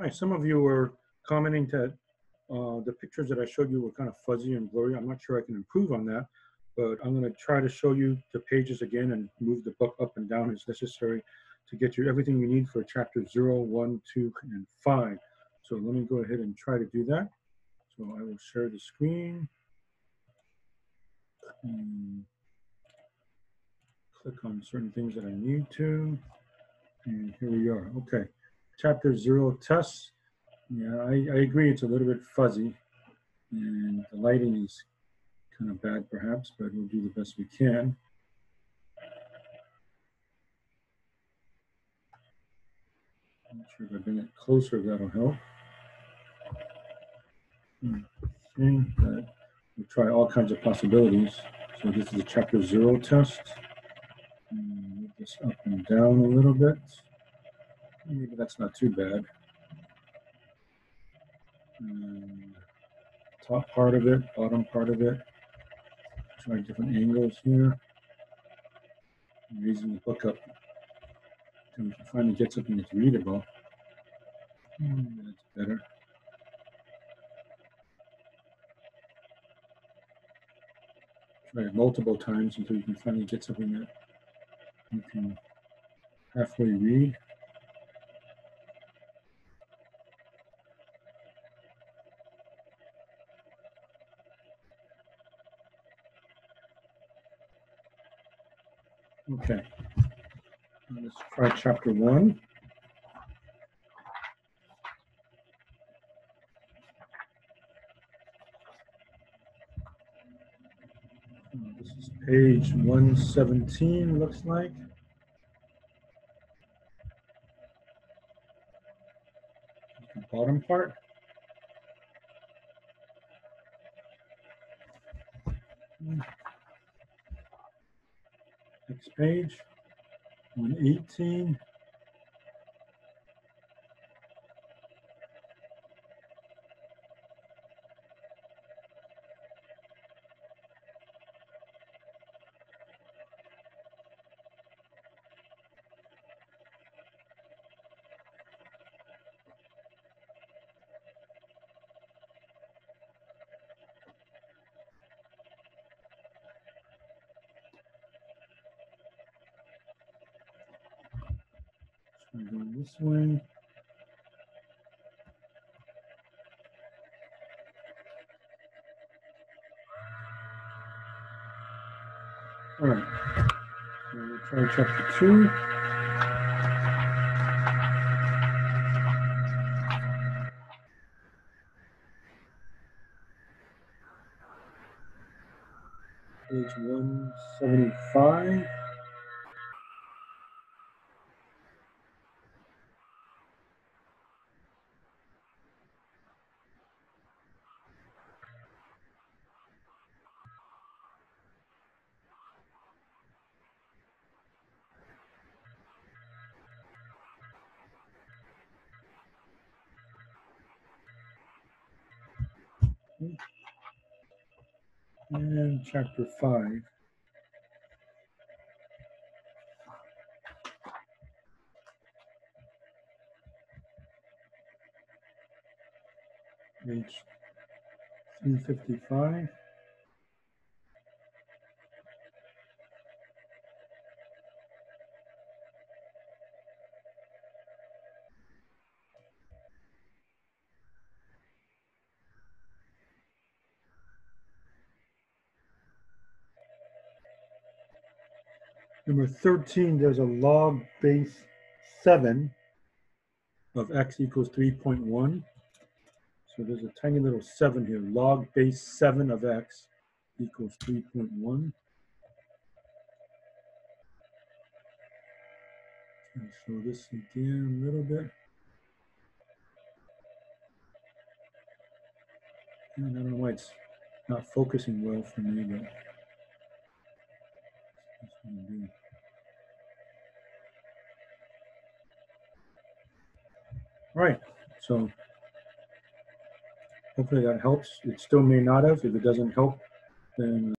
Hi, some of you were commenting that uh, the pictures that I showed you were kind of fuzzy and blurry. I'm not sure I can improve on that, but I'm going to try to show you the pages again and move the book up and down as necessary to get you everything you need for chapter 0, 1, 2, and 5. So let me go ahead and try to do that. So I will share the screen. And click on certain things that I need to. And here we are. Okay. Chapter 0 tests. Yeah, I, I agree it's a little bit fuzzy and the lighting is kind of bad perhaps, but we'll do the best we can. I'm not sure if I bring it closer, that'll help. Hmm, Okay, we'll try all kinds of possibilities. So this is a chapter zero test. Hmm, Move this up and down a little bit. Maybe that's not too bad. And top part of it, bottom part of it. Try different angles here. Raising the book up until we finally get something that's readable. Hmm, That's better. Try it multiple times until you can finally get something that you can halfway read. Okay. Let's try chapter one. This is page 117, looks like. The bottom part. Next page, 118. Let's go this way. All right, so we'll try chapter two. Page 175. And chapter five. Page 355. Number thirteen, there's a log base seven of x equals three point one. So there's a tiny little seven here, log base seven of x equals three point one. Show this again a little bit. And I don't know why it's not focusing well for me, but. Do. All right, so hopefully that helps. It still may not have. If it doesn't help, then